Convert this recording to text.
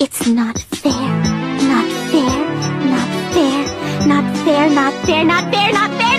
It's not fair, not fair, not fair, not fair, not fair, not fair. Not fair.